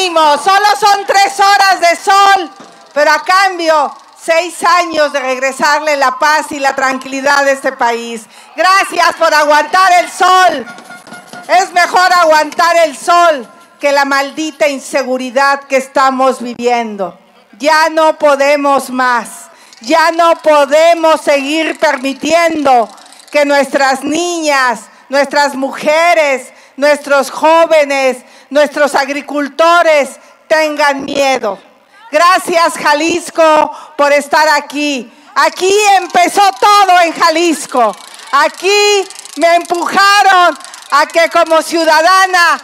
ánimo, solo son tres horas de sol, pero a cambio seis años de regresarle la paz y la tranquilidad a este país. Gracias por aguantar el sol. Es mejor aguantar el sol que la maldita inseguridad que estamos viviendo. Ya no podemos más. Ya no podemos seguir permitiendo que nuestras niñas, nuestras mujeres, nuestros jóvenes, nuestros agricultores tengan miedo. Gracias Jalisco por estar aquí. Aquí empezó todo en Jalisco. Aquí me empujaron a que como ciudadana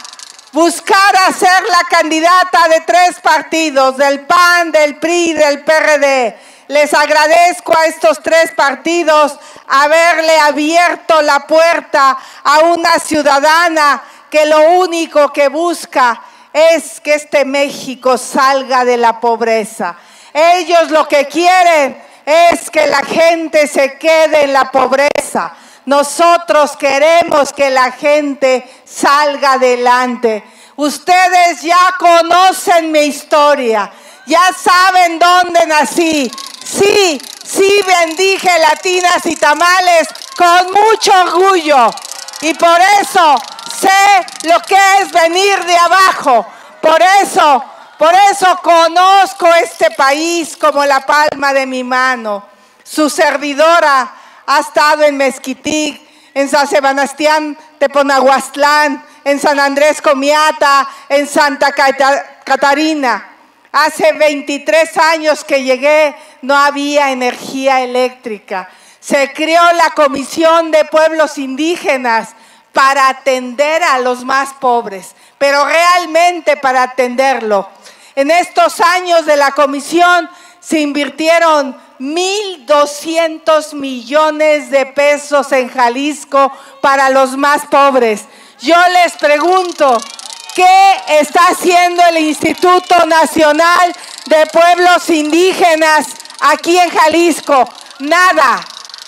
buscara ser la candidata de tres partidos, del PAN, del PRI, del PRD. Les agradezco a estos tres partidos haberle abierto la puerta a una ciudadana que lo único que busca es que este México salga de la pobreza. Ellos lo que quieren es que la gente se quede en la pobreza. Nosotros queremos que la gente salga adelante. Ustedes ya conocen mi historia, ya saben dónde nací. Sí, sí bendije latinas y tamales con mucho orgullo. Y por eso sé lo que es venir de abajo. Por eso, por eso conozco este país como la palma de mi mano. Su servidora ha estado en Mezquitic, en San Sebastián Teponahuastlán, en San Andrés Comiata, en Santa Catarina. Hace 23 años que llegué no había energía eléctrica. Se creó la Comisión de Pueblos Indígenas para atender a los más pobres, pero realmente para atenderlo. En estos años de la comisión se invirtieron 1.200 millones de pesos en Jalisco para los más pobres. Yo les pregunto, ¿qué está haciendo el Instituto Nacional de Pueblos Indígenas aquí en Jalisco? Nada,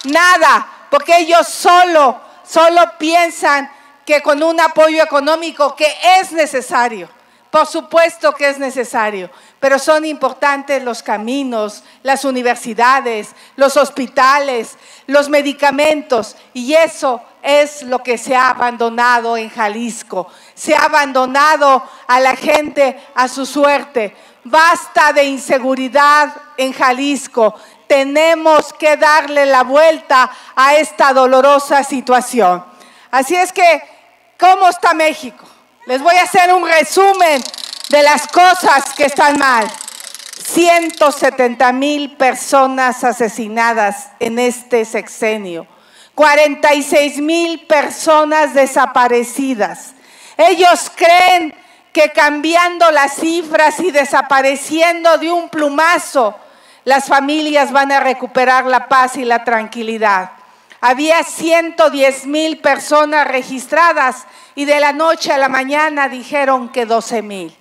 nada, porque ellos solo, solo piensan que con un apoyo económico que es necesario por supuesto que es necesario, pero son importantes los caminos, las universidades, los hospitales, los medicamentos, y eso es lo que se ha abandonado en Jalisco. Se ha abandonado a la gente a su suerte. Basta de inseguridad en Jalisco. Tenemos que darle la vuelta a esta dolorosa situación. Así es que, ¿cómo está México? Les voy a hacer un resumen de las cosas que están mal. 170 mil personas asesinadas en este sexenio. 46 mil personas desaparecidas. Ellos creen que cambiando las cifras y desapareciendo de un plumazo, las familias van a recuperar la paz y la tranquilidad. Había 110 mil personas registradas y de la noche a la mañana dijeron que 12 mil.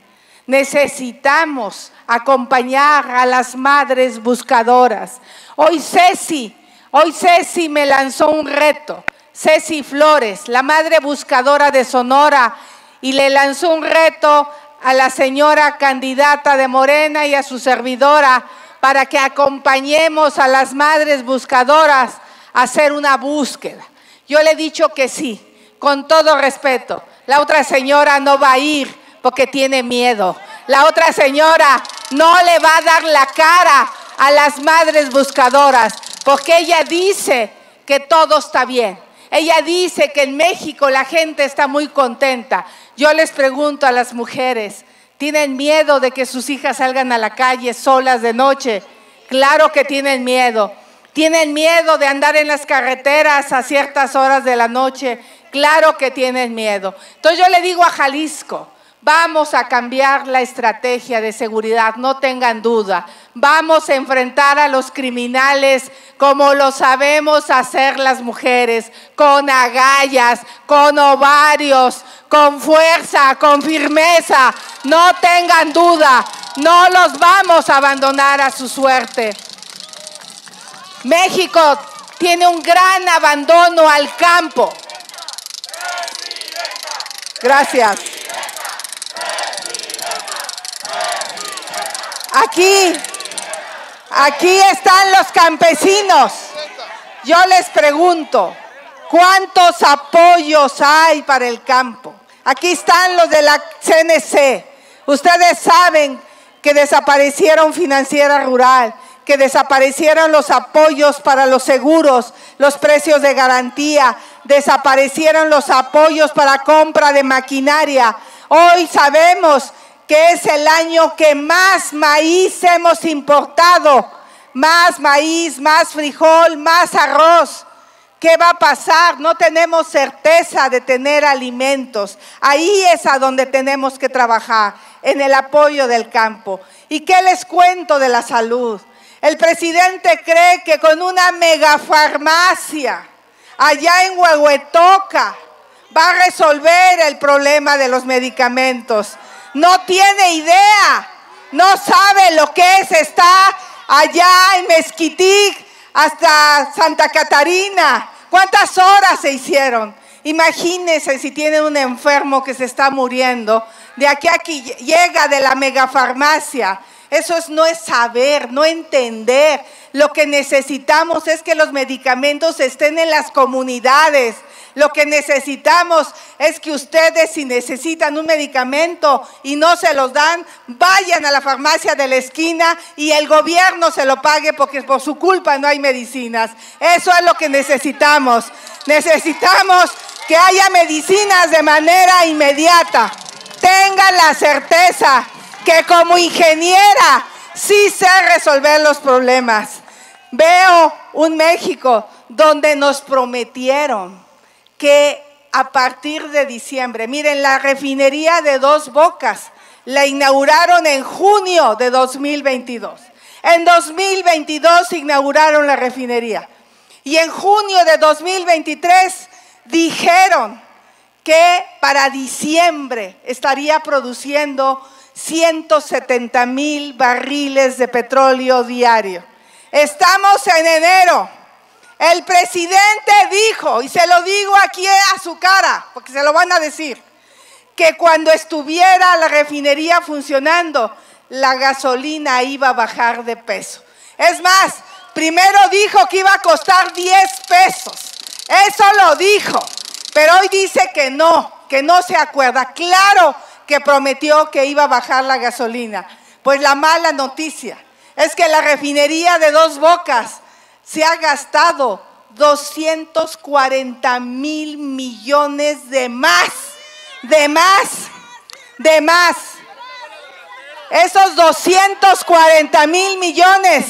Necesitamos acompañar a las madres buscadoras. Hoy Ceci, hoy Ceci me lanzó un reto. Ceci Flores, la madre buscadora de Sonora, y le lanzó un reto a la señora candidata de Morena y a su servidora para que acompañemos a las madres buscadoras hacer una búsqueda. Yo le he dicho que sí, con todo respeto. La otra señora no va a ir porque tiene miedo. La otra señora no le va a dar la cara a las madres buscadoras porque ella dice que todo está bien. Ella dice que en México la gente está muy contenta. Yo les pregunto a las mujeres, ¿tienen miedo de que sus hijas salgan a la calle solas de noche? Claro que tienen miedo. Tienen miedo de andar en las carreteras a ciertas horas de la noche. Claro que tienen miedo. Entonces yo le digo a Jalisco, vamos a cambiar la estrategia de seguridad, no tengan duda. Vamos a enfrentar a los criminales como lo sabemos hacer las mujeres, con agallas, con ovarios, con fuerza, con firmeza. No tengan duda, no los vamos a abandonar a su suerte. México tiene un gran abandono al campo. Gracias. Aquí, aquí están los campesinos. Yo les pregunto, ¿cuántos apoyos hay para el campo? Aquí están los de la CNC. Ustedes saben que desaparecieron financiera rural, que desaparecieron los apoyos para los seguros, los precios de garantía, desaparecieron los apoyos para compra de maquinaria. Hoy sabemos que es el año que más maíz hemos importado, más maíz, más frijol, más arroz. ¿Qué va a pasar? No tenemos certeza de tener alimentos. Ahí es a donde tenemos que trabajar, en el apoyo del campo. ¿Y qué les cuento de la salud? El presidente cree que con una megafarmacia allá en Huehuetoca va a resolver el problema de los medicamentos. No tiene idea, no sabe lo que es, está allá en Mezquitic hasta Santa Catarina. ¿Cuántas horas se hicieron? Imagínense si tienen un enfermo que se está muriendo, de aquí a aquí llega de la megafarmacia. Eso no es saber, no entender. Lo que necesitamos es que los medicamentos estén en las comunidades. Lo que necesitamos es que ustedes si necesitan un medicamento y no se los dan, vayan a la farmacia de la esquina y el gobierno se lo pague porque por su culpa no hay medicinas. Eso es lo que necesitamos. Necesitamos que haya medicinas de manera inmediata. Tengan la certeza que como ingeniera sí sé resolver los problemas. Veo un México donde nos prometieron que a partir de diciembre, miren, la refinería de dos bocas la inauguraron en junio de 2022. En 2022 inauguraron la refinería. Y en junio de 2023 dijeron que para diciembre estaría produciendo 170 mil barriles de petróleo diario. Estamos en enero. El presidente dijo, y se lo digo aquí a su cara, porque se lo van a decir, que cuando estuviera la refinería funcionando, la gasolina iba a bajar de peso. Es más, primero dijo que iba a costar 10 pesos. Eso lo dijo. Pero hoy dice que no, que no se acuerda. Claro que prometió que iba a bajar la gasolina. Pues la mala noticia es que la refinería de dos bocas se ha gastado 240 mil millones de más, de más, de más. Esos 240 mil millones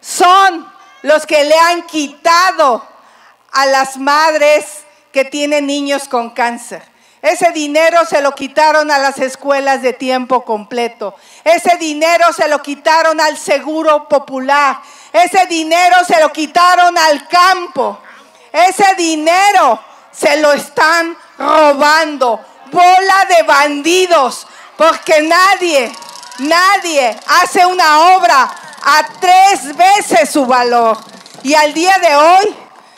son los que le han quitado a las madres que tienen niños con cáncer. Ese dinero se lo quitaron a las escuelas de tiempo completo. Ese dinero se lo quitaron al seguro popular. Ese dinero se lo quitaron al campo. Ese dinero se lo están robando. Bola de bandidos. Porque nadie, nadie hace una obra a tres veces su valor. Y al día de hoy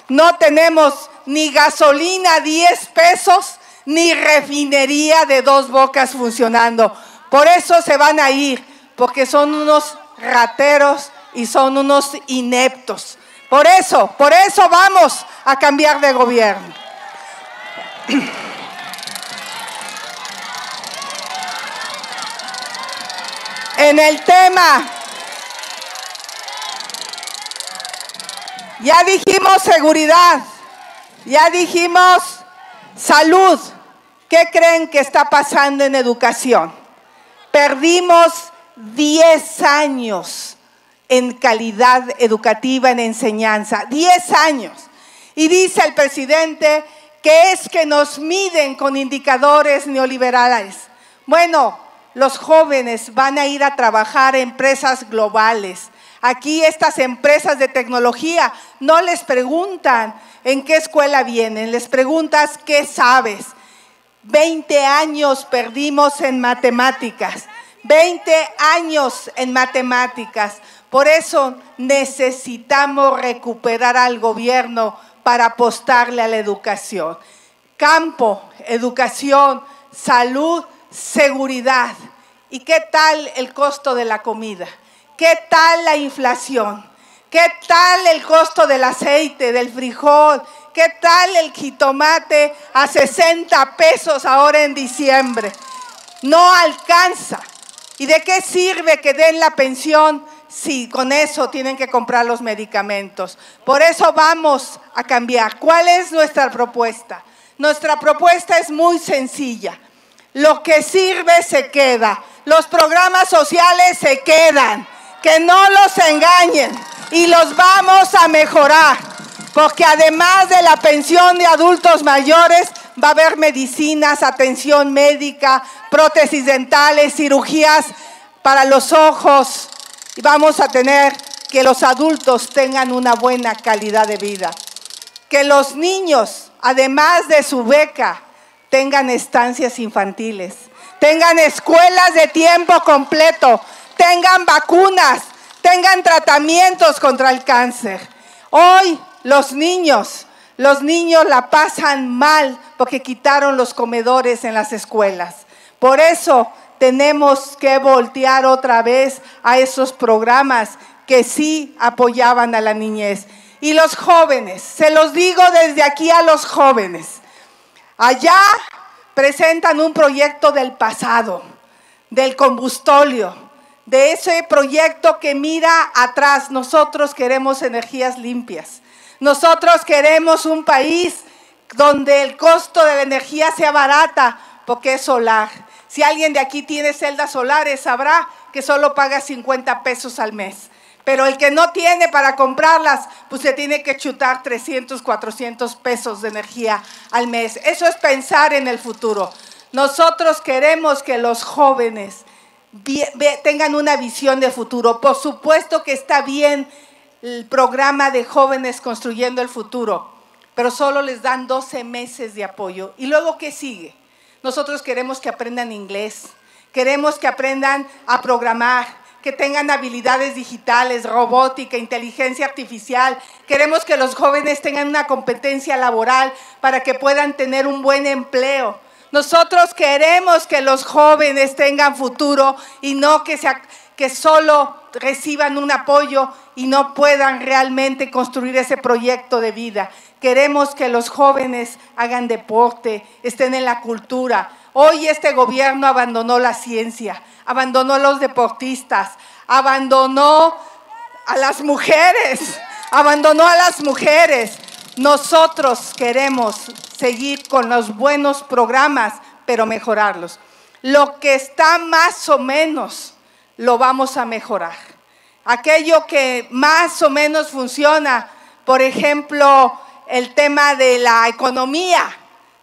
no tenemos ni gasolina 10 pesos ni refinería de dos bocas funcionando. Por eso se van a ir, porque son unos rateros y son unos ineptos. Por eso, por eso vamos a cambiar de gobierno. En el tema, ya dijimos seguridad, ya dijimos salud, ¿Qué creen que está pasando en educación? Perdimos 10 años en calidad educativa, en enseñanza. 10 años. Y dice el presidente que es que nos miden con indicadores neoliberales. Bueno, los jóvenes van a ir a trabajar en empresas globales. Aquí estas empresas de tecnología no les preguntan en qué escuela vienen, les preguntas qué sabes 20 años perdimos en matemáticas. 20 años en matemáticas. Por eso necesitamos recuperar al gobierno para apostarle a la educación. Campo, educación, salud, seguridad. ¿Y qué tal el costo de la comida? ¿Qué tal la inflación? ¿Qué tal el costo del aceite, del frijol? ¿Qué tal el jitomate a 60 pesos ahora en diciembre? No alcanza. ¿Y de qué sirve que den la pensión si con eso tienen que comprar los medicamentos? Por eso vamos a cambiar. ¿Cuál es nuestra propuesta? Nuestra propuesta es muy sencilla. Lo que sirve se queda. Los programas sociales se quedan. Que no los engañen. Y los vamos a mejorar. Porque además de la pensión de adultos mayores, va a haber medicinas, atención médica, prótesis dentales, cirugías para los ojos. Y vamos a tener que los adultos tengan una buena calidad de vida. Que los niños, además de su beca, tengan estancias infantiles, tengan escuelas de tiempo completo, tengan vacunas, tengan tratamientos contra el cáncer. Hoy los niños, los niños la pasan mal porque quitaron los comedores en las escuelas. Por eso tenemos que voltear otra vez a esos programas que sí apoyaban a la niñez. Y los jóvenes, se los digo desde aquí a los jóvenes, Allá presentan un proyecto del pasado, del combustóleo, de ese proyecto que mira atrás. Nosotros queremos energías limpias. Nosotros queremos un país donde el costo de la energía sea barata porque es solar. Si alguien de aquí tiene celdas solares, sabrá que solo paga 50 pesos al mes. Pero el que no tiene para comprarlas, pues se tiene que chutar 300, 400 pesos de energía al mes. Eso es pensar en el futuro. Nosotros queremos que los jóvenes tengan una visión de futuro. Por supuesto que está bien el programa de jóvenes construyendo el futuro, pero solo les dan 12 meses de apoyo. ¿Y luego qué sigue? Nosotros queremos que aprendan inglés, queremos que aprendan a programar, que tengan habilidades digitales, robótica, inteligencia artificial. Queremos que los jóvenes tengan una competencia laboral para que puedan tener un buen empleo. Nosotros queremos que los jóvenes tengan futuro y no que, que solo reciban un apoyo y no puedan realmente construir ese proyecto de vida. Queremos que los jóvenes hagan deporte, estén en la cultura. Hoy este gobierno abandonó la ciencia, abandonó a los deportistas, abandonó a las mujeres, abandonó a las mujeres. Nosotros queremos seguir con los buenos programas, pero mejorarlos. Lo que está más o menos, lo vamos a mejorar. Aquello que más o menos funciona, por ejemplo, el tema de la economía,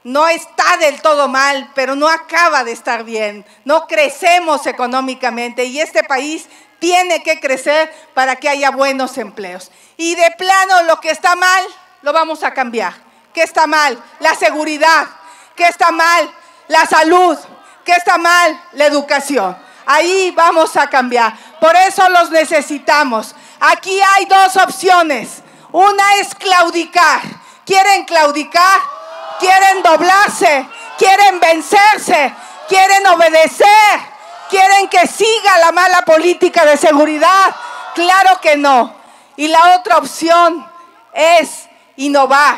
no está del todo mal, pero no acaba de estar bien. No crecemos económicamente y este país tiene que crecer para que haya buenos empleos. Y de plano lo que está mal, lo vamos a cambiar. ¿Qué está mal? La seguridad. ¿Qué está mal? La salud. ¿Qué está mal? La educación. Ahí vamos a cambiar. Por eso los necesitamos. Aquí hay dos opciones. Una es claudicar. ¿Quieren claudicar? quieren doblarse, quieren vencerse, quieren obedecer, quieren que siga la mala política de seguridad. Claro que no. Y la otra opción es innovar,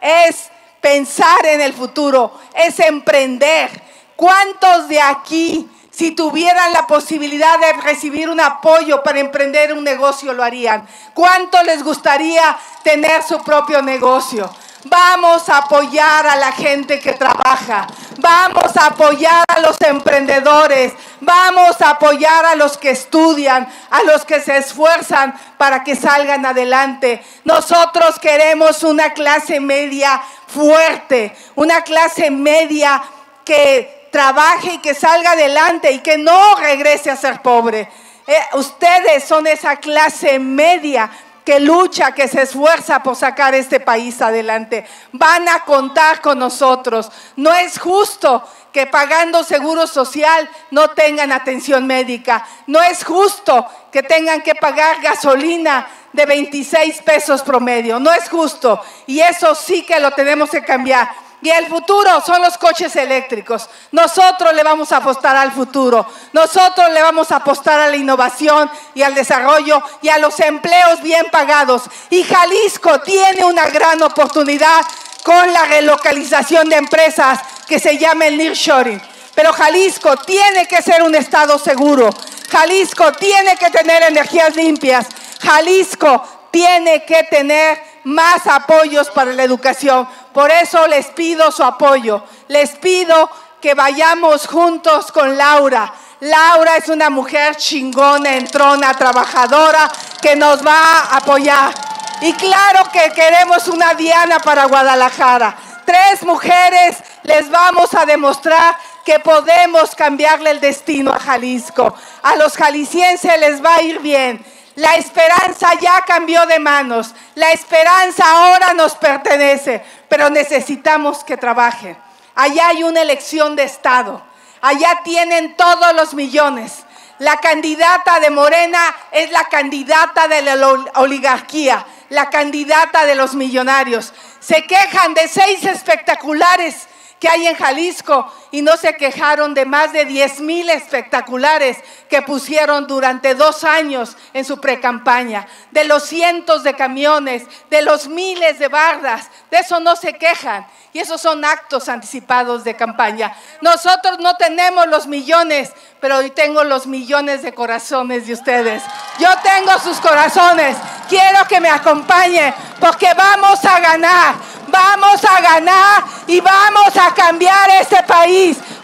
es pensar en el futuro, es emprender. ¿Cuántos de aquí, si tuvieran la posibilidad de recibir un apoyo para emprender un negocio, lo harían? ¿Cuánto les gustaría tener su propio negocio? Vamos a apoyar a la gente que trabaja. Vamos a apoyar a los emprendedores. Vamos a apoyar a los que estudian, a los que se esfuerzan para que salgan adelante. Nosotros queremos una clase media fuerte, una clase media que trabaje y que salga adelante y que no regrese a ser pobre. Eh, ustedes son esa clase media que lucha, que se esfuerza por sacar este país adelante. Van a contar con nosotros. No es justo que pagando seguro social no tengan atención médica. No es justo que tengan que pagar gasolina de 26 pesos promedio. No es justo. Y eso sí que lo tenemos que cambiar. Y el futuro son los coches eléctricos. Nosotros le vamos a apostar al futuro. Nosotros le vamos a apostar a la innovación y al desarrollo y a los empleos bien pagados. Y Jalisco tiene una gran oportunidad con la relocalización de empresas que se llama el nearshoring. Pero Jalisco tiene que ser un estado seguro. Jalisco tiene que tener energías limpias. Jalisco tiene que tener más apoyos para la educación. Por eso les pido su apoyo. Les pido que vayamos juntos con Laura. Laura es una mujer chingona, entrona, trabajadora, que nos va a apoyar. Y claro que queremos una Diana para Guadalajara. Tres mujeres les vamos a demostrar que podemos cambiarle el destino a Jalisco. A los jaliscienses les va a ir bien. La esperanza ya cambió de manos. La esperanza ahora nos pertenece, pero necesitamos que trabajen. Allá hay una elección de Estado. Allá tienen todos los millones. La candidata de Morena es la candidata de la oligarquía, la candidata de los millonarios. Se quejan de seis espectaculares que hay en Jalisco y no se quejaron de más de 10 mil espectaculares que pusieron durante dos años en su precampaña, de los cientos de camiones, de los miles de bardas, de eso no se quejan. Y esos son actos anticipados de campaña. Nosotros no tenemos los millones, pero hoy tengo los millones de corazones de ustedes. Yo tengo sus corazones. Quiero que me acompañe porque vamos a ganar. Vamos a ganar y vamos a cambiar este país.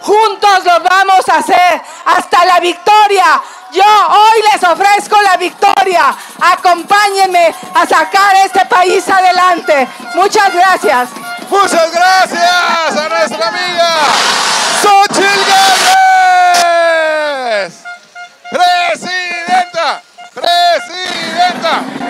Juntos lo vamos a hacer hasta la victoria. Yo hoy les ofrezco la victoria. Acompáñenme a sacar este país adelante. Muchas gracias. Muchas gracias a nuestra amiga Xochil Presidenta, presidenta.